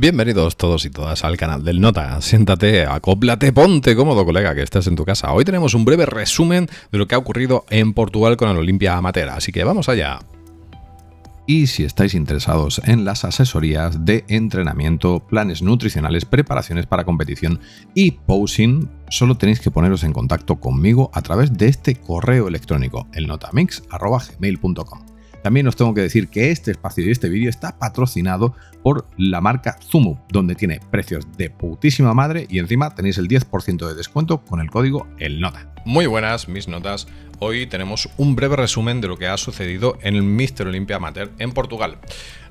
Bienvenidos todos y todas al canal del Nota. Siéntate, acóplate, ponte cómodo, colega, que estés en tu casa. Hoy tenemos un breve resumen de lo que ha ocurrido en Portugal con el Olimpia Amateur, así que vamos allá. Y si estáis interesados en las asesorías de entrenamiento, planes nutricionales, preparaciones para competición y posing, solo tenéis que poneros en contacto conmigo a través de este correo electrónico, elnotamix.gmail.com. También os tengo que decir que este espacio y este vídeo está patrocinado por la marca Zumu, donde tiene precios de putísima madre y encima tenéis el 10% de descuento con el código ELNOTA. Muy buenas, mis notas. Hoy tenemos un breve resumen de lo que ha sucedido en el Mister Olympia Amateur en Portugal.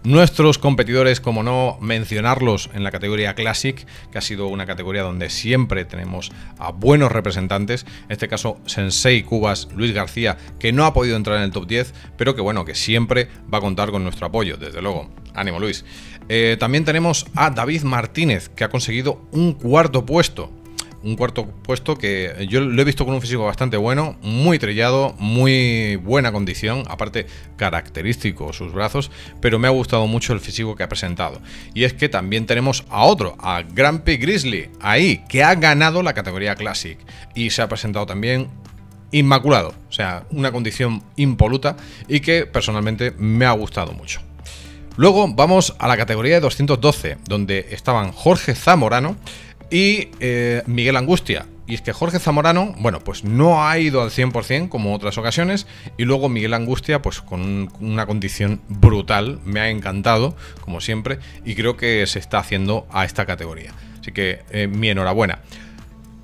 Nuestros competidores, como no mencionarlos en la categoría Classic, que ha sido una categoría donde siempre tenemos a buenos representantes, en este caso Sensei Cubas, Luis García, que no ha podido entrar en el top 10, pero que bueno, que siempre va a contar con nuestro apoyo, desde luego. Ánimo Luis. Eh, también tenemos a David Martínez, que ha conseguido un cuarto puesto un cuarto puesto que yo lo he visto con un físico bastante bueno, muy trillado, muy buena condición, aparte característico sus brazos, pero me ha gustado mucho el físico que ha presentado. Y es que también tenemos a otro, a Grumpy Grizzly, ahí, que ha ganado la categoría Classic y se ha presentado también inmaculado, o sea, una condición impoluta y que personalmente me ha gustado mucho. Luego vamos a la categoría de 212, donde estaban Jorge Zamorano, y eh, Miguel Angustia. Y es que Jorge Zamorano, bueno, pues no ha ido al 100% como otras ocasiones. Y luego Miguel Angustia, pues con una condición brutal. Me ha encantado, como siempre. Y creo que se está haciendo a esta categoría. Así que eh, mi enhorabuena.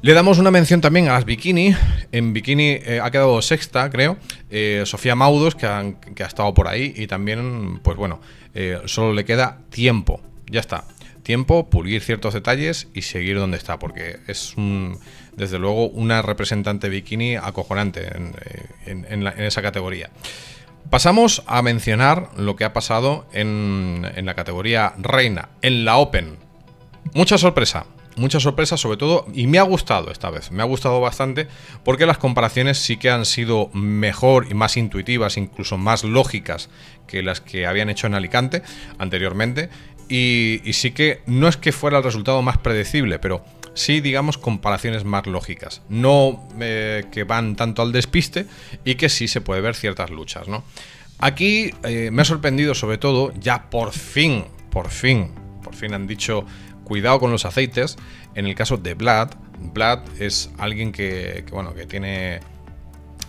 Le damos una mención también a las bikini. En bikini eh, ha quedado sexta, creo. Sofía Maudos, que ha, que ha, estado por ahí. Y también, pues bueno, solo le queda tiempo. Ya está tiempo, pulir ciertos detalles y seguir donde está, porque es desde luego una representante bikini acojonante en, esa categoría. Pasamos a mencionar lo que ha pasado en la categoría reina, en la Open. Mucha sorpresa, mucha sorpresa sobre todo y me ha gustado esta vez, me ha gustado bastante porque las comparaciones sí que han sido mejor y más intuitivas, incluso más lógicas que las que habían hecho en Alicante anteriormente y, sí que no es que fuera el resultado más predecible, pero sí, digamos, comparaciones más lógicas. No eh, que van tanto al despiste y que sí se puede ver ciertas luchas, ¿no? Aquí eh, me ha sorprendido sobre todo, ya por fin, por fin, por fin han dicho cuidado con los aceites. En el caso de Vlad, Vlad es alguien que bueno, que tiene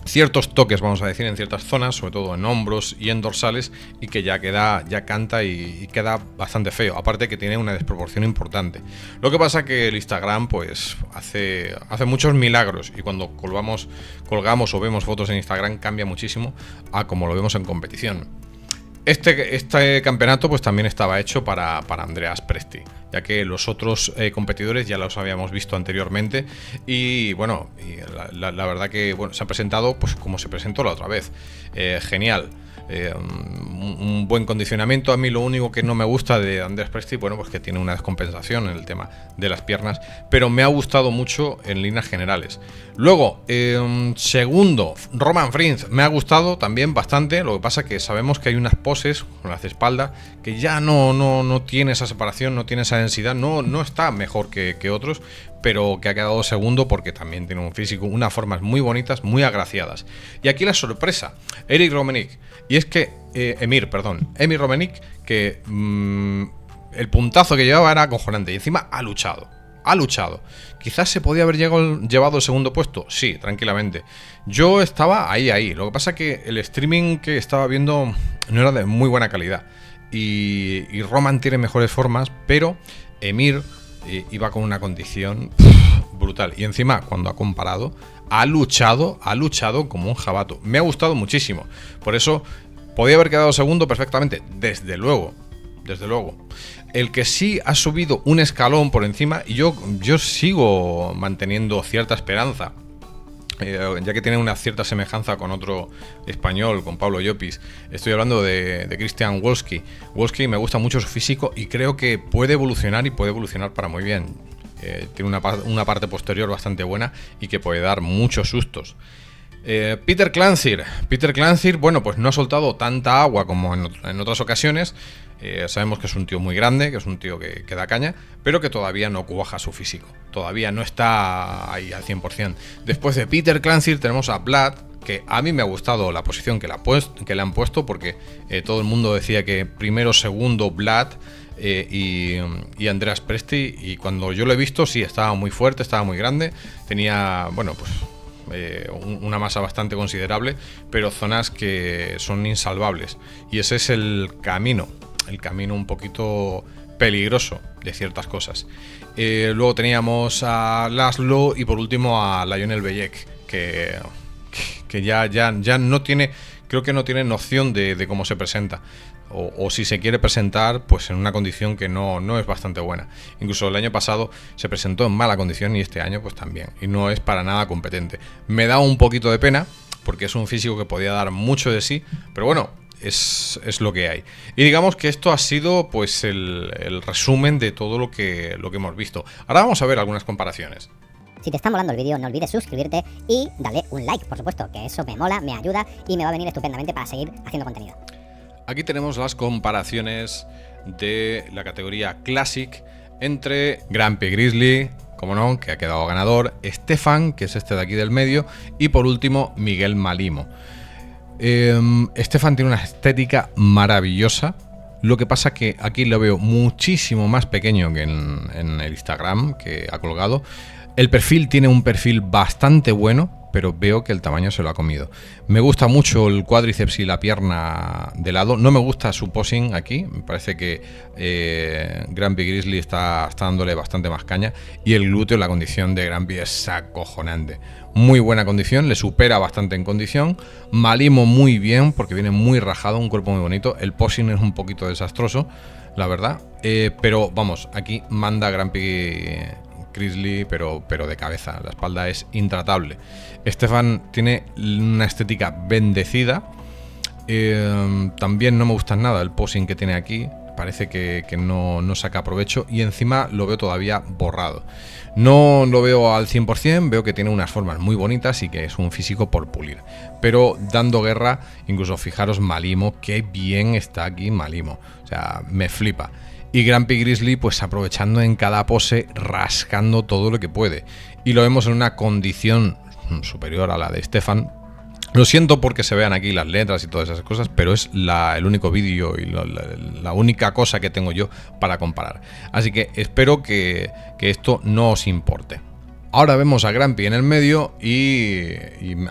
ciertos toques, vamos a decir, en ciertas zonas, sobre todo en hombros y en dorsales, y que ya queda, ya canta y, queda bastante feo. Aparte que tiene una desproporción importante. Lo que pasa que el Instagram, pues, hace, hace muchos milagros, y cuando colgamos, colgamos o vemos fotos en Instagram cambia muchísimo a como lo vemos en competición. Este, este, campeonato pues también estaba hecho para, Andreas Presti, ya que los otros eh, competidores ya los habíamos visto anteriormente y bueno, la, verdad que bueno, se ha presentado pues como se presentó la otra vez. Eh, genial. Eh, un, buen condicionamiento. A mí lo único que no me gusta de Andrés Presti, bueno, pues que tiene una descompensación en el tema de las piernas, pero me ha gustado mucho en líneas generales. Luego, eh, segundo, Roman Frins, me ha gustado también bastante, lo que pasa que sabemos que hay unas poses con las espaldas que ya no, no, no tiene esa separación, no tiene esa densidad, no, no está mejor que otros, pero que ha quedado segundo porque también tiene un físico, unas formas muy bonitas, muy agraciadas. Y aquí la sorpresa, Eric Romenick. Y es que, eh, Emir, perdón, Emir Romenick, que mm, el puntazo que llevaba era acojonante y encima ha luchado. Ha luchado. Quizás se podía haber llevado el segundo puesto. Sí, tranquilamente. Yo estaba ahí, ahí. Lo que pasa es que el streaming que estaba viendo no era de muy buena calidad. Y, y Roman tiene mejores formas, pero Emir iba con una condición brutal. Y encima, cuando ha comparado, ha luchado, ha luchado como un jabato. Me ha gustado muchísimo. Por eso, podía haber quedado segundo perfectamente, desde luego. Desde luego. El que sí ha subido un escalón por encima, y yo, yo sigo manteniendo cierta esperanza eh, ya que tiene una cierta semejanza con otro español, con Pablo Llopis. Estoy hablando de, Christian Wolski. Wolski me gusta mucho su físico y creo que puede evolucionar y puede evolucionar para muy bien. Eh, tiene una, parte posterior bastante buena y que puede dar muchos sustos. Eh, Peter Clancyr. Peter Clancyr, bueno, pues no ha soltado tanta agua como en, otras ocasiones. Eh, sabemos que es un tío muy grande, que es un tío que, da caña, pero que todavía no cuaja su físico. Todavía no está ahí al 100%. Después de Peter Clancyr tenemos a Vlad, que a mí me ha gustado la posición que, que le han puesto, porque eh, todo el mundo decía que primero, segundo, Vlad. y, y, Andreas Presti. Y cuando yo lo he visto, sí, estaba muy fuerte, estaba muy grande. Tenía, bueno, pues eh, una masa bastante considerable, pero zonas que son insalvables. Y ese es el camino, el camino un poquito peligroso de ciertas cosas. Eh, luego teníamos a Laszlo y por último a Lionel Bellec, que, que ya, ya, ya no tiene, creo que no tiene noción de cómo se presenta o, si se quiere presentar pues en una condición que no, no, es bastante buena. Incluso el año pasado se presentó en mala condición y este año pues también. Y no es para nada competente. Me da un poquito de pena porque es un físico que podía dar mucho de sí, pero bueno, es, lo que hay. Y digamos que esto ha sido pues el, el, resumen de todo lo que, lo que hemos visto. Ahora vamos a ver algunas comparaciones. Si te está molando el vídeo, no olvides suscribirte y darle un like, por supuesto, que eso me mola, me ayuda y me va a venir estupendamente para seguir haciendo contenido. Aquí tenemos las comparaciones de la categoría Classic entre Grampy Grizzly, como no, que ha quedado ganador, Stefan, que es este de aquí del medio, y por último Miguel Malimo. Eh, Stefan tiene una estética maravillosa. Lo que pasa que aquí lo veo muchísimo más pequeño que en el Instagram que ha colgado. El perfil tiene un perfil bastante bueno, pero veo que el tamaño se lo ha comido. Me gusta mucho el cuádriceps y la pierna de lado. No me gusta su posing aquí. Me parece que eh, Granby Grizzly está, dándole bastante más caña. Y el glúteo, la condición de Granby es acojonante. Muy buena condición, le supera bastante en condición. Malimo muy bien, porque viene muy rajado, un cuerpo muy bonito. El posing es un poquito desastroso, la verdad. Eh, pero vamos, aquí manda Granby Grizzly, pero, pero de cabeza. La espalda es intratable. Estefan tiene una estética bendecida. Eh, también no me gusta nada el posing que tiene aquí. Parece que, no, no, saca provecho y encima lo veo todavía borrado. No lo veo al 100%, veo que tiene unas formas muy bonitas y que es un físico por pulir. Pero dando guerra, incluso fijaros Malimo, qué bien está aquí Malimo. O sea, me flipa. Y Grumpy Grizzly pues aprovechando en cada pose, rascando todo lo que puede. Y lo vemos en una condición superior a la de Stefan. Lo siento porque se vean aquí las letras y todas esas cosas, pero es el único vídeo y la, única cosa que tengo yo para comparar. Así que espero que, esto no os importe. Ahora vemos a Grumpy en el medio y,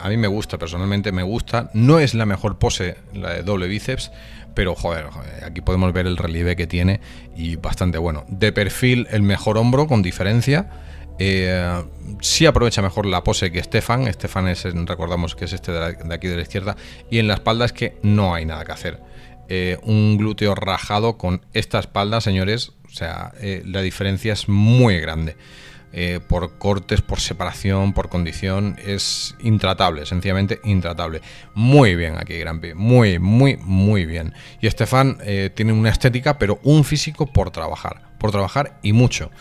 a mí me gusta, personalmente me gusta. No es la mejor pose, la de doble bíceps, pero joder, aquí podemos ver el relieve que tiene y bastante bueno. De perfil el mejor hombro con diferencia. Eh, sí aprovecha mejor la pose que Stefan. Stefan es, recordamos que es este de, aquí de la izquierda. Y en la espalda es que no hay nada que hacer. Eh, un glúteo rajado con esta espalda, señores. O sea, eh, la diferencia es muy grande. Eh, por cortes, por separación, por condición, es intratable, sencillamente intratable. Muy bien aquí, Grampi, muy, muy, muy bien. Y Estefan eh, tiene una estética, pero un físico por trabajar, por trabajar y mucho,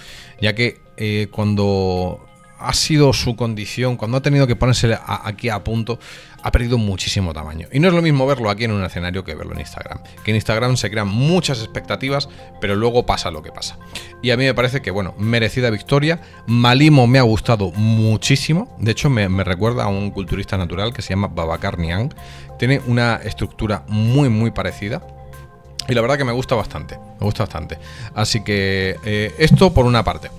ya que eh, cuando ha sido su condición, cuando ha tenido que ponerse aquí a punto, ha perdido muchísimo tamaño. Y no es lo mismo verlo aquí en un escenario que verlo en Instagram. Que en Instagram se crean muchas expectativas, pero luego pasa lo que pasa. Y a mí me parece que, bueno, merecida victoria. Malimo me ha gustado muchísimo. De hecho, me, recuerda a un culturista natural que se llama Babacar Niang. Tiene una estructura muy, muy parecida. Y la verdad que me gusta bastante. Me gusta bastante. Así que eh, esto por una parte.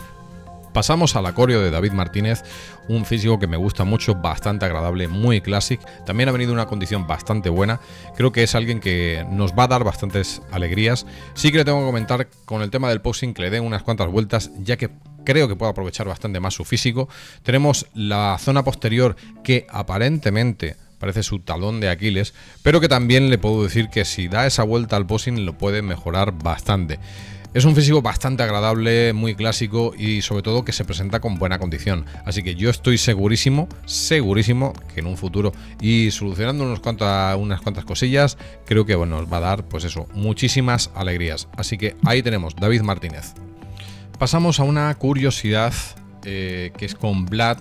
Pasamos al acorio de David Martínez, un físico que me gusta mucho, bastante agradable, muy clásico. También ha venido una condición bastante buena. Creo que es alguien que nos va a dar bastantes alegrías. Sí que le tengo que comentar con el tema del posing que le den unas cuantas vueltas, ya que creo que puede aprovechar bastante más su físico. Tenemos la zona posterior que aparentemente parece su talón de Aquiles, pero que también le puedo decir que si da esa vuelta al posing lo puede mejorar bastante. Es un físico bastante agradable, muy clásico y sobre todo que se presenta con buena condición. Así que yo estoy segurísimo, segurísimo que en un futuro y solucionando unas cuantas, cosillas, creo que bueno, nos va a dar pues eso, muchísimas alegrías. Así que ahí tenemos David Martínez. Pasamos a una curiosidad eh, que es con Vlad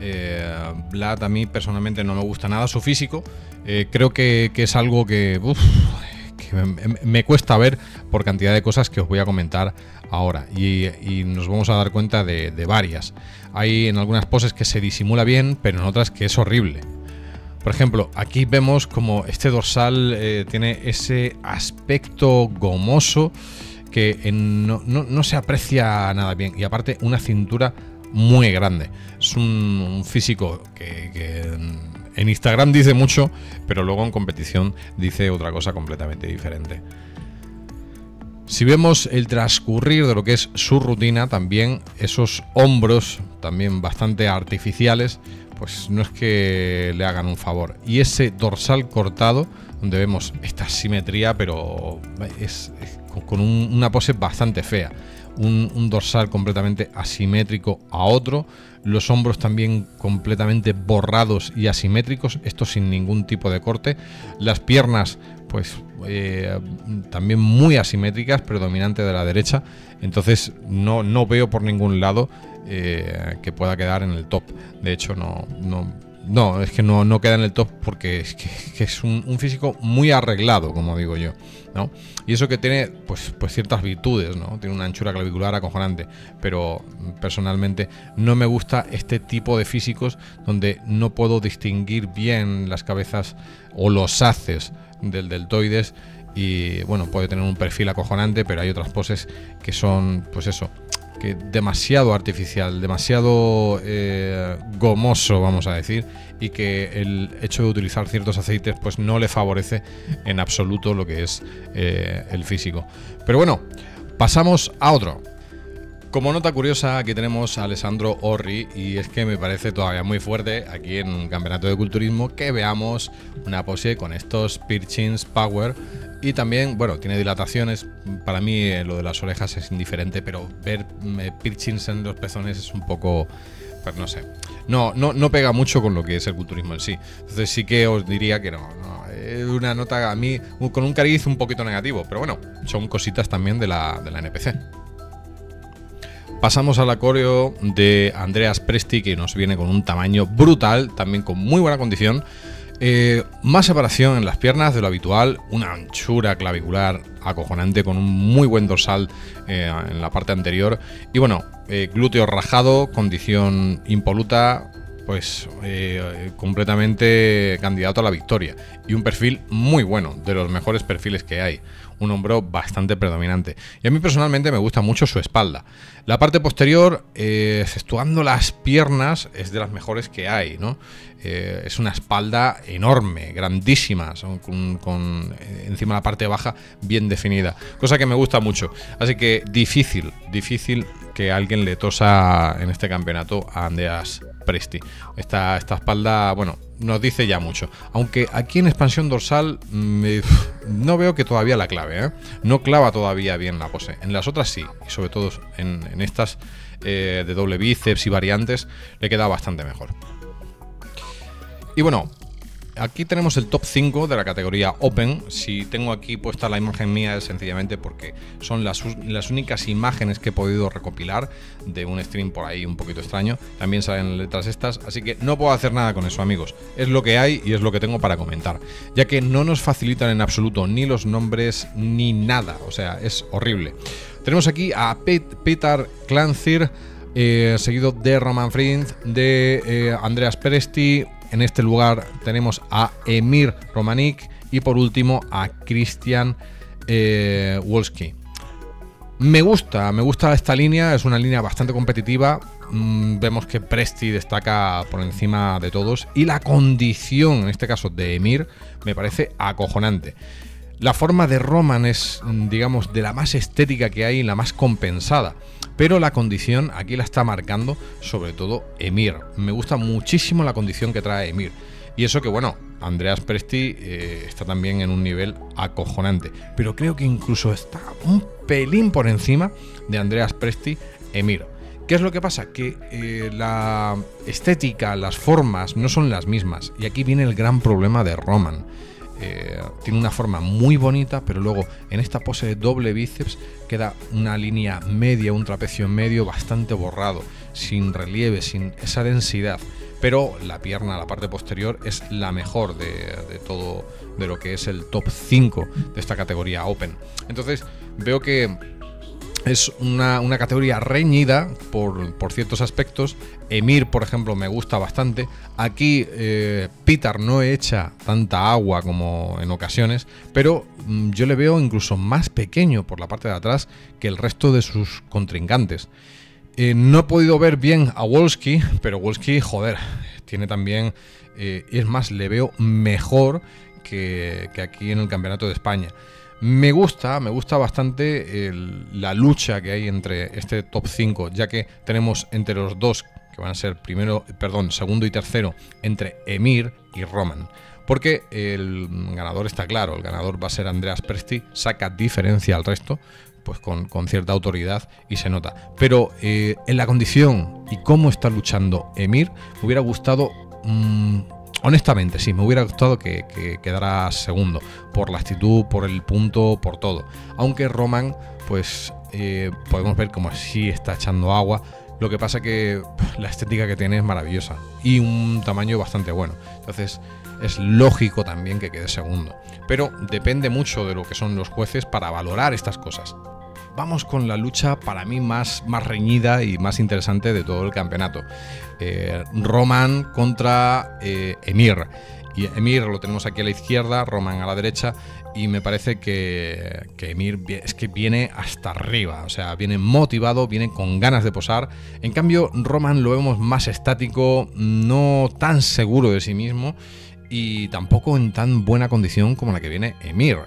Eh, Vlad a mí personalmente no me gusta nada su físico. Eh, creo que, es algo que, me, cuesta ver por cantidad de cosas que os voy a comentar ahora. Y, nos vamos a dar cuenta de, varias. Hay en algunas poses que se disimula bien, pero en otras que es horrible. Por ejemplo, aquí vemos como este dorsal eh, tiene ese aspecto gomoso que no, se aprecia nada bien. Y aparte, una cintura muy grande. Es un, físico que, en Instagram dice mucho, pero luego en competición dice otra cosa completamente diferente. Si vemos el transcurrir de lo que es su rutina, también esos hombros, también bastante artificiales, pues no es que le hagan un favor. Y ese dorsal cortado, donde vemos esta simetría, pero es, con una pose bastante fea. Un, dorsal completamente asimétrico a otro, los hombros también completamente borrados y asimétricos, esto sin ningún tipo de corte, las piernas pues eh, también muy asimétricas, predominante de la derecha, entonces no, no veo por ningún lado eh, que pueda quedar en el top, de hecho no, no no, es que no, no queda en el top porque es, que, es un, físico muy arreglado, como digo yo. ¿no? Y eso que tiene pues, pues ciertas virtudes, ¿no? Tiene una anchura clavicular acojonante, pero personalmente no me gusta este tipo de físicos donde no puedo distinguir bien las cabezas o los haces del deltoides y bueno, puede tener un perfil acojonante, pero hay otras poses que son, pues eso, que demasiado artificial, demasiado eh, gomoso, vamos a decir, y que el hecho de utilizar ciertos aceites pues no le favorece en absoluto lo que es eh, el físico. Pero bueno, pasamos a otro. Como nota curiosa, aquí tenemos a Alessandro Orri y es que me parece todavía muy fuerte aquí en un campeonato de culturismo que veamos una pose con estos Pirchins Power y también, bueno, tiene dilataciones. Para mí eh, lo de las orejas es indiferente, pero ver eh, Pirchins en los pezones es un poco, pues no sé, no, no, no pega mucho con lo que es el culturismo en sí. Entonces sí que os diría que no, no es una nota a mí con un cariz un poquito negativo, pero bueno, son cositas también de la, de la NPC. Pasamos al coreo de Andreas Presti, que nos viene con un tamaño brutal, también con muy buena condición. Eh, más separación en las piernas de lo habitual, una anchura clavicular acojonante con un muy buen dorsal eh, en la parte anterior. Y bueno, eh, glúteo rajado, condición impoluta, pues completamente candidato a la victoria. Y un perfil muy bueno, de los mejores perfiles que hay un hombro bastante predominante. Y a mí personalmente me gusta mucho su espalda. La parte posterior, eh, las piernas, es de las mejores que hay, ¿no? Eh, es una espalda enorme, grandísima, con, eh, encima la parte baja bien definida, cosa que me gusta mucho. Así que difícil, difícil que alguien le tosa en este campeonato a Andreas Presti. Esta, esta espalda, bueno, nos dice ya mucho. Aunque aquí en expansión dorsal no veo que todavía la clave, ¿eh? No clava todavía bien la pose. En las otras sí, y sobre todo en, estas eh, de doble bíceps y variantes, le queda bastante mejor. Y bueno, aquí tenemos el top 5 de la categoría Open. Si tengo aquí puesta la imagen mía es sencillamente porque son las, las, únicas imágenes que he podido recopilar de un stream por ahí un poquito extraño. También salen letras estas, así que no puedo hacer nada con eso, amigos. Es lo que hay y es lo que tengo para comentar. Ya que no nos facilitan en absoluto ni los nombres ni nada. O sea, es horrible. Tenemos aquí a Peter Clancyr. Eh, seguido de Roman Friend, de eh, Andreas Peresti, en este lugar tenemos a Emir Romanik y por último a Christian eh, Wolski. Me gusta, me gusta esta línea, es una línea bastante competitiva. Mm, vemos que Presti destaca por encima de todos y la condición, en este caso de Emir, me parece acojonante. La forma de Roman es, mm, digamos, de la más estética que hay la más compensada. Pero la condición aquí la está marcando sobre todo Emir. Me gusta muchísimo la condición que trae Emir. Y eso que, bueno, Andreas Presti eh, está también en un nivel acojonante. Pero creo que incluso está un pelín por encima de Andreas Presti Emir. ¿Qué es lo que pasa? Que eh, la estética, las formas no son las mismas. Y aquí viene el gran problema de Roman. Eh, tiene una forma muy bonita, pero luego en esta pose de doble bíceps queda una línea media, un trapecio medio bastante borrado, sin relieve, sin esa densidad. pero la pierna, la parte posterior, es la mejor de, de todo, de lo que es el top 5 de esta categoría Open. Entonces, veo que es una, categoría reñida por, ciertos aspectos. Emir, por ejemplo, me gusta bastante. Aquí eh, Peter no echa tanta agua como en ocasiones, pero mm, yo le veo incluso más pequeño por la parte de atrás que el resto de sus contrincantes. Eh, no he podido ver bien a Wolski, pero Wolski, joder, tiene también... Eh, es más, le veo mejor que, que aquí en el Campeonato de España. Me gusta, me gusta bastante la lucha que hay entre este top 5, ya que tenemos entre los dos, que van a ser primero, perdón, segundo y tercero, entre Emir y Roman. Porque el ganador está claro, el ganador va a ser Andreas Presti, saca diferencia al resto, pues con, cierta autoridad y se nota. Pero eh, en la condición y cómo está luchando Emir, me hubiera gustado mm, Honestamente, sí, me hubiera gustado que, quedara segundo, por la actitud, por el punto, por todo. Aunque Roman, pues eh, podemos ver como sí está echando agua. Lo que pasa que la estética que tiene es maravillosa y un tamaño bastante bueno. Entonces es lógico también que quede segundo. Pero depende mucho de lo que son los jueces para valorar estas cosas vamos con la lucha para mí más, más reñida y más interesante de todo el campeonato. Eh, Roman contra eh, Emir. Y Emir lo tenemos aquí a la izquierda, Roman a la derecha, y me parece que, que, Emir es que viene hasta arriba, o sea, viene motivado, viene con ganas de posar. En cambio, Roman lo vemos más estático, no tan seguro de sí mismo y tampoco en tan buena condición como la que viene Emir.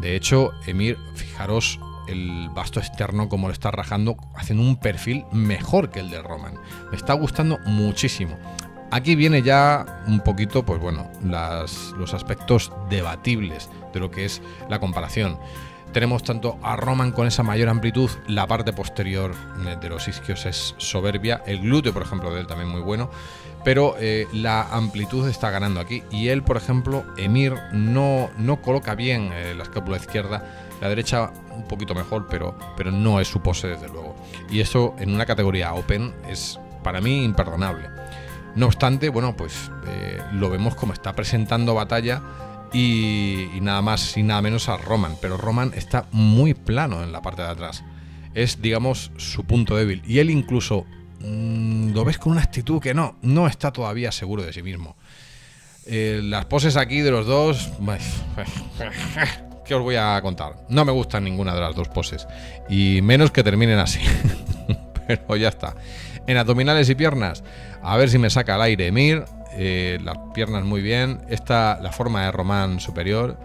De hecho, Emir, fijaros el basto externo como lo está rajando, haciendo un perfil mejor que el de Roman. Me está gustando muchísimo. Aquí viene ya un poquito, pues bueno, los aspectos debatibles de lo que es la comparación. Tenemos tanto a Roman con esa mayor amplitud, la parte posterior de los isquios es soberbia, el glúteo, por ejemplo, de él también muy bueno, pero eh, la amplitud está ganando aquí. Y él, por ejemplo, Emir, no, no coloca bien eh, la escápula izquierda la derecha un poquito mejor, pero, pero no es su pose desde luego. Y eso en una categoría Open es para mí imperdonable. No obstante, bueno, pues eh, lo vemos como está presentando batalla y, nada más y nada menos a Roman. Pero Roman está muy plano en la parte de atrás. Es, digamos, su punto débil. Y él incluso mm, lo ves con una actitud que no, no está todavía seguro de sí mismo. Eh, las poses aquí de los dos... ¿Qué os voy a contar? No me gustan ninguna de las dos poses. Y menos que terminen así. Pero ya está. En abdominales y piernas, a ver si me saca el aire Emir. Eh, las piernas muy bien. Esta, la forma de Román superior.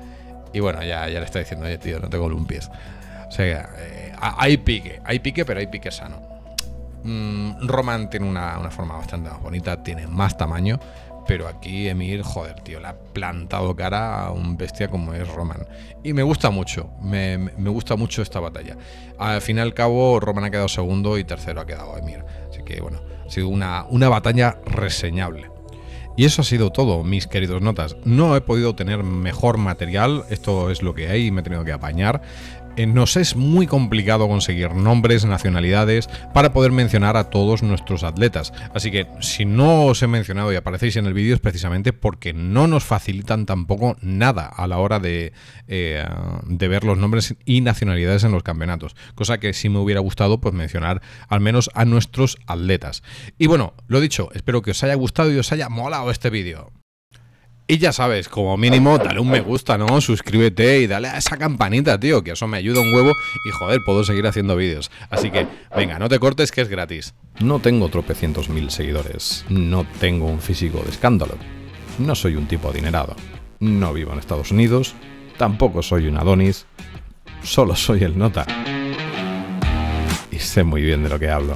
Y bueno, ya, ya le está diciendo, oye, tío, no tengo lumpies. O sea, eh, hay pique, hay pique, pero hay pique sano. Mm, Román tiene una, una forma bastante más bonita, tiene más tamaño. Pero aquí Emir, joder, tío, le ha plantado cara a un bestia como es Roman. Y me gusta mucho, me, gusta mucho esta batalla. Al fin y al cabo, Roman ha quedado segundo y tercero ha quedado Emir. Así que bueno, ha sido una, una batalla reseñable. Y eso ha sido todo, mis queridos notas. No he podido tener mejor material, esto es lo que hay y me he tenido que apañar. Eh, nos es muy complicado conseguir nombres, nacionalidades para poder mencionar a todos nuestros atletas. Así que si no os he mencionado y aparecéis en el vídeo es precisamente porque no nos facilitan tampoco nada a la hora de, eh, de ver los nombres y nacionalidades en los campeonatos. Cosa que sí me hubiera gustado pues mencionar al menos a nuestros atletas. Y bueno, lo dicho, espero que os haya gustado y os haya molado este vídeo. Y ya sabes, como mínimo, dale un me gusta, ¿no? Suscríbete y dale a esa campanita, tío, que eso me ayuda un huevo y joder, puedo seguir haciendo vídeos. Así que, venga, no te cortes que es gratis. No tengo tropecientos mil seguidores, no tengo un físico de escándalo, no soy un tipo adinerado, no vivo en Estados Unidos, tampoco soy un Adonis, solo soy el nota. Y sé muy bien de lo que hablo.